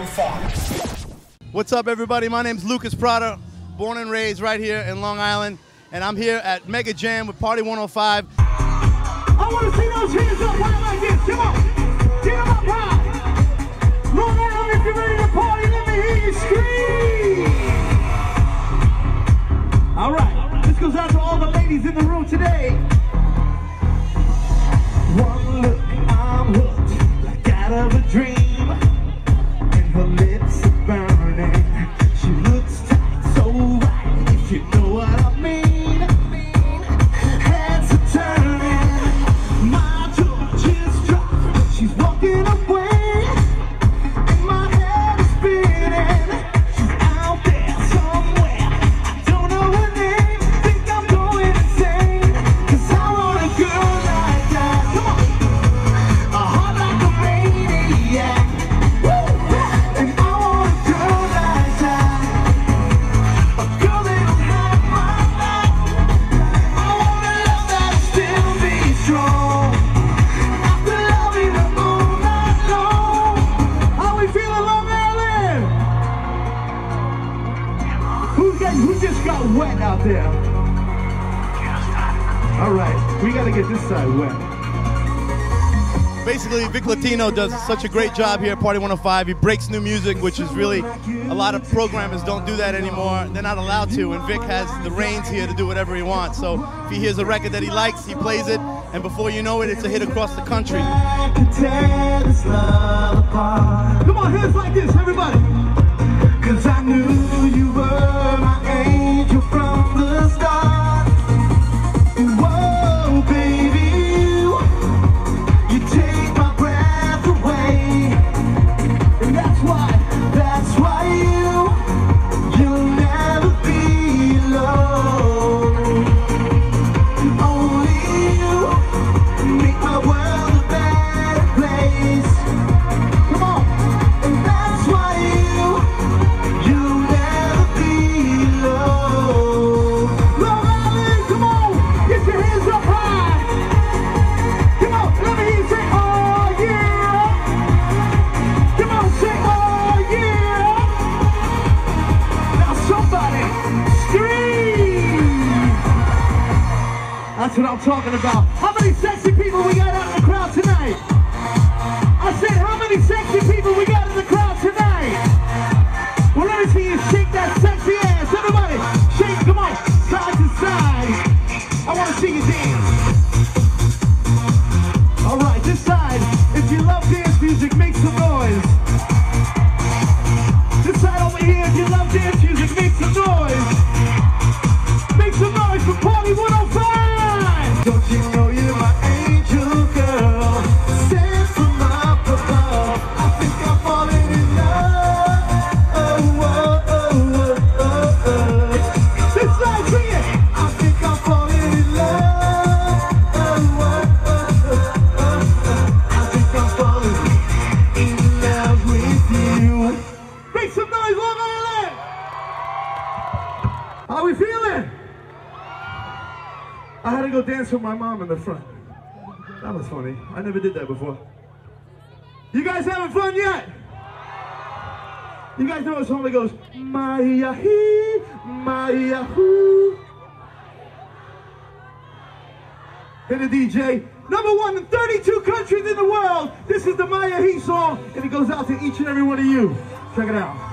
105. What's up, everybody? My name's Lucas Prata, born and raised right here in Long Island, and I'm here at Mega Jam with Party 105. I want to see those hands up like this. Come on. Get them up high. Long Island, if you're ready to party, let me hear you scream. All right. This goes out to all the ladies in the room today. Out there? All right, we gotta get this side wet. Basically, Vic Latino does such a great job here at Party 105. He breaks new music, which is really a lot of programmers don't do that anymore. They're not allowed to, and Vic has the reins here to do whatever he wants. So if he hears a record that he likes, he plays it, and before you know it, it's a hit across the country. I could tear this love apart. Come on, hands like this, everybody. Talking about. How many sexy people we got out in the crowd tonight? How we feeling? I had to go dance with my mom in the front. That was funny. I never did that before. You guys having fun yet? You guys know what song that goes, Maya hee, Maya hoo. Hey, the DJ. Number one in 32 countries in the world. This is the Maya He song, and it goes out to each and every one of you. Check it out.